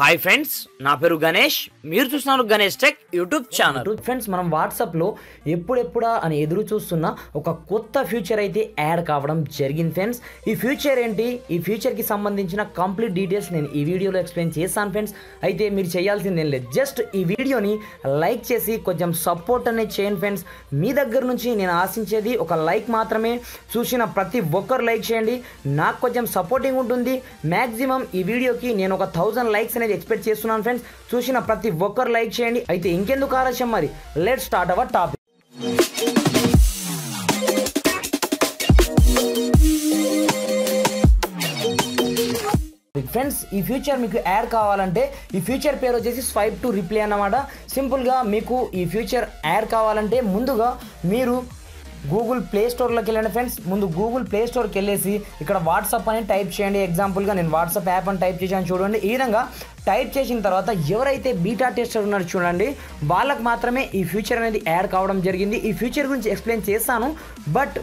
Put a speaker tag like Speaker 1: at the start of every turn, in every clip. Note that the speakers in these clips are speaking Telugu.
Speaker 1: హాయ్ ఫ్రెండ్స్ నా పేరు గణేష్. మీరు చూస్తున్నారు Ganesh tech YouTube channel.
Speaker 2: Friends మనం వాట్సాప్లో ఎప్పుడెప్పుడా అని ఎదురు చూస్తున్న ఒక కొత్త ఫ్యూచర్ అయితే యాడ్ కావడం జరిగింది ఫ్రెండ్స్. ఈ ఫ్యూచర్ ఏంటి? ఈ ఫ్యూచర్కి సంబంధించిన కంప్లీట్ డీటెయిల్స్ నేను ఈ వీడియోలో ఎక్స్ప్లెయిన్ చేస్తాను ఫ్రెండ్స్. అయితే మీరు చేయాల్సింది ఏం లేదు జస్ట్ ఈ వీడియోని లైక్ చేసి కొంచెం సపోర్ట్ అనేది చేయండి ఫ్రెండ్స్. మీ దగ్గర నుంచి నేను ఆశించేది ఒక లైక్ మాత్రమే చూసిన ప్రతి ఒక్కరు లైక్ చేయండి. నాకు కొంచెం సపోర్టింగ్ ఉంటుంది. మ్యాక్సిమం ఈ వీడియోకి నేను ఒక థౌజండ్ లైక్స్ అనేది ఎక్స్పెక్ట్ చేస్తున్నాను ఫ్రెండ్స్ చూసిన ప్రతి ఒక్కరు లైక్ చేయండి. అయితే ఇంకెందుకు ఆలస్యం మరి? Let start our topic friends ఈ ఫ్యూచర్ మీకు యాడ్ కావాలంటే ఈ ఫ్యూచర్ పేరు వచ్చేసి స్వైప్ టు రిప్లై అన్నమాట. సింపుల్గా మీకు ఈ ఫ్యూచర్ యాడ్ కావాలంటే ముందుగా మీరు గూగుల్ ప్లే స్టోర్లోకి వెళ్ళండి ఫ్రెండ్స్ ముందు గూగుల్ ప్లే స్టోర్కి వెళ్ళేసి ఇక్కడ వాట్సాప్ అని టైప్ చేయండి. ఎగ్జాంపుల్గా నేను వాట్సాప్ యాప్ అని టైప్ చేశాను చూడండి. ఈ విధంగా టైప్ చేసిన తర్వాత ఎవరైతే బీటా టెస్టర్ ఉన్నారో చూడండి వాళ్ళకు మాత్రమే ఈ ఫ్యూచర్ అనేది యాడ్ కావడం జరిగింది. ఈ ఫ్యూచర్ గురించి ఎక్స్ప్లెయిన్ చేస్తాను బట్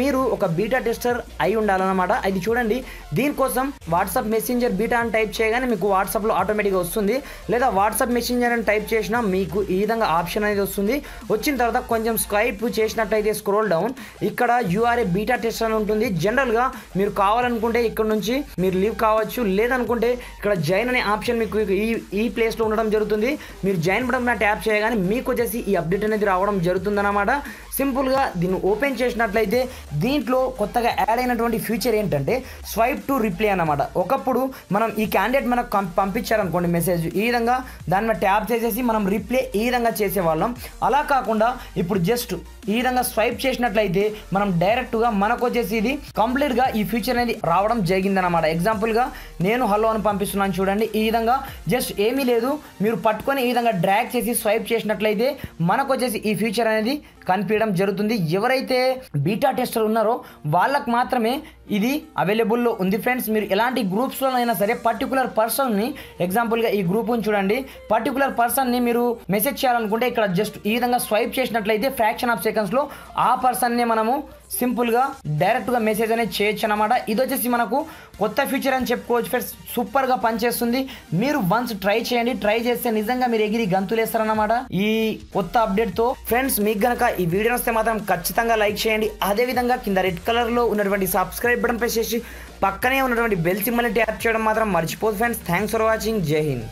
Speaker 2: మీరు ఒక బీటా టెస్టర్ అయి ఉండాలన్నమాట. అది చూడండి దీనికోసం వాట్సాప్ మెసెంజర్ బీటా అని టైప్ చేయగానే మీకు వాట్సాప్లో ఆటోమేటిక్గా వస్తుంది. లేదా వాట్సాప్ మెసెంజర్ అని టైప్ చేసినా మీకు ఈ విధంగా ఆప్షన్ అనేది వస్తుంది. వచ్చిన తర్వాత కొంచెం స్కైప్ చేసినట్టయితే స్క్రోల్ డౌన్. ఇక్కడ you are a beta tester అని ఉంటుంది. జనరల్గా మీరు కావాలనుకుంటే ఇక్కడ నుంచి మీరు లీవ్ కావచ్చు. లేదనుకుంటే ఇక్కడ జైన్ అనే ఆప్షన్ మీకు ఈ ఈ ప్లేస్లో ఉండడం జరుగుతుంది. మీరు జాయిన్ బటన్ మీద ట్యాప్ చేయగానే మీకు వచ్చేసి ఈ అప్డేట్ అనేది రావడం జరుగుతుందన్నమాట. సింపుల్గా దీన్ని ఓపెన్ చేసినట్లయితే దీంట్లో కొత్తగా యాడ్ అయినటువంటి ఫీచర్ ఏంటంటే స్వైప్ టు రిప్లై అన్నమాట. ఒకప్పుడు మనం ఈ క్యాండిడేట్ మనకు పంపించారనుకోండి మెసేజ్ ఈ విధంగా దాని మీద ట్యాప్ చేసేసి మనం రిప్లై ఈ విధంగా చేసేవాళ్ళం. అలా కాకుండా ఇప్పుడు జస్ట్ ఈ విధంగా స్వైప్ చేసినట్లయితే మనం డైరెక్ట్గా మనకు వచ్చేసి ఇది కంప్లీట్గా ఈ ఫీచర్ అనేది రావడం జరిగిందనమాట ఎగ్జాంపుల్గా నేను హలో అని పంపిస్తున్నాను చూడండి. ఈ విధంగా జస్ట్ ఏమీ లేదు. మీరు పట్టుకొని ఈ విధంగా డ్రాగ్ చేసి స్వైప్ చేసినట్లయితే మనకు వచ్చేసి ఈ ఫీచర్ అనేది కనిపించడం జరుగుతుంది. ఎవరైతే బీటా టెస్టర్ ఉన్నారో వాళ్ళకు మాత్రమే ఇది అవైలబుల్లో ఉంది ఫ్రెండ్స్. మీరు ఎలాంటి గ్రూప్స్లో అయినా సరే పర్టికులర్ పర్సన్ని ఎగ్జాంపుల్గా ఈ గ్రూప్ని చూడండి. పర్టికులర్ పర్సన్ని మీరు మెసేజ్ చేయాలనుకుంటే ఇక్కడ జస్ట్ ఈ విధంగా స్వైప్ చేసినట్లయితే ఫ్రాక్షన్ ఆఫ్ సెకండ్స్లో ఆ పర్సన్ని మనము సింపుల్గా డైరెక్ట్గా మెసేజ్ అనేది చేయొచ్చు అనమాట ఇది వచ్చేసి మనకు కొత్త ఫీచర్ అని చెప్పుకోవచ్చు ఫ్రెండ్స్. సూపర్గా పనిచేస్తుంది. మీరు వన్స్ ట్రై చేయండి. ట్రై చేస్తే నిజంగా మీరు ఎగిరి గంతులేస్తారన్నమాట. ఈ కొత్త అప్డేట్తో ఫ్రెండ్స్ మీకు గనక ఈ వీడియో వస్తే మాత్రం ఖచ్చితంగా లైక్ చేయండి. అదేవిధంగా కింద రెడ్ కలర్లో ఉన్నటువంటి సబ్స్క్రైబ్ బటన్ ప్రెస్ చేసి పక్కనే ఉన్నటువంటి బెల్ సింబల్ని ట్యాప్ చేయడం మాత్రం మర్చిపోదు ఫ్రెండ్స్. Thanks for watching. జై హింద్.